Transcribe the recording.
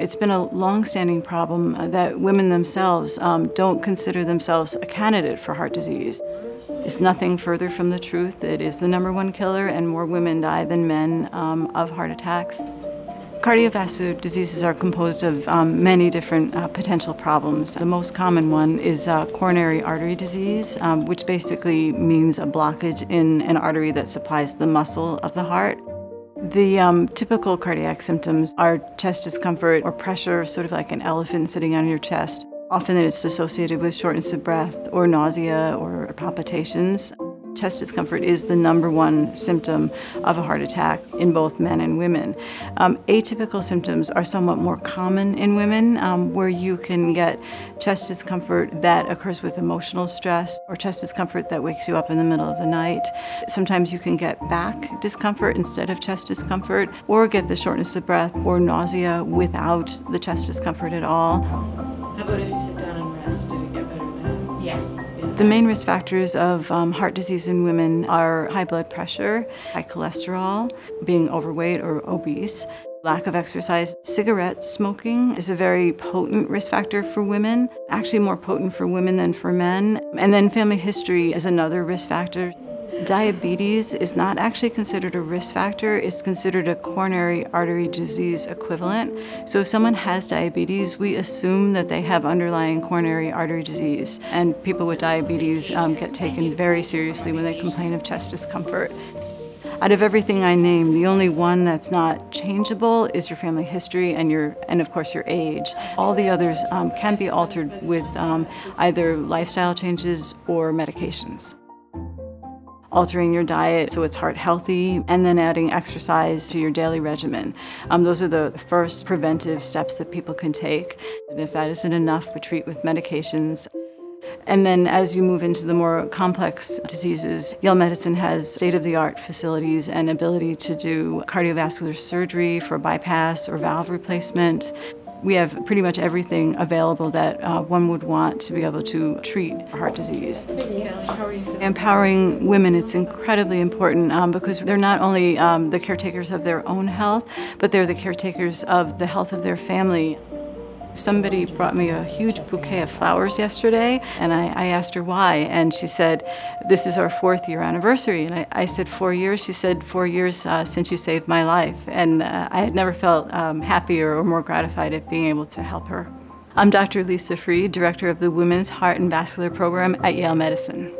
It's been a long-standing problem uh, that women themselves um, don't consider themselves a candidate for heart disease. It's nothing further from the truth. It is the number one killer, and more women die than men um, of heart attacks. Cardiovascular diseases are composed of um, many different uh, potential problems. The most common one is uh, coronary artery disease, um, which basically means a blockage in an artery that supplies the muscle of the heart. The um, typical cardiac symptoms are chest discomfort or pressure, sort of like an elephant sitting on your chest. Often it's associated with shortness of breath or nausea or palpitations. Chest discomfort is the number one symptom of a heart attack in both men and women. Um, atypical symptoms are somewhat more common in women, um, where you can get chest discomfort that occurs with emotional stress or chest discomfort that wakes you up in the middle of the night. Sometimes you can get back discomfort instead of chest discomfort, or get the shortness of breath or nausea without the chest discomfort at all. How about if you sit down Yes. The main risk factors of um, heart disease in women are high blood pressure, high cholesterol, being overweight or obese, lack of exercise. Cigarette smoking is a very potent risk factor for women, actually more potent for women than for men. And then family history is another risk factor. Diabetes is not actually considered a risk factor, it's considered a coronary artery disease equivalent. So if someone has diabetes, we assume that they have underlying coronary artery disease. And people with diabetes um, get taken very seriously when they complain of chest discomfort. Out of everything I named, the only one that's not changeable is your family history and your, and of course your age. All the others um, can be altered with um, either lifestyle changes or medications altering your diet so it's heart healthy, and then adding exercise to your daily regimen. Um, those are the first preventive steps that people can take. And if that isn't enough, we treat with medications. And then as you move into the more complex diseases, Yale Medicine has state-of-the-art facilities and ability to do cardiovascular surgery for bypass or valve replacement. We have pretty much everything available that uh, one would want to be able to treat heart disease. Empowering women, it's incredibly important um, because they're not only um, the caretakers of their own health, but they're the caretakers of the health of their family. Somebody brought me a huge bouquet of flowers yesterday, and I, I, asked her why, and she said, This is our fourth year anniversary. And I, I said, Four years? She said, Four years uh, since you saved my life. And uh, I had never felt um, happier or more gratified at being able to help her. I'm Dr. Lisa Freed, Director of the Women's Heart and Vascular Program at Yale Medicine.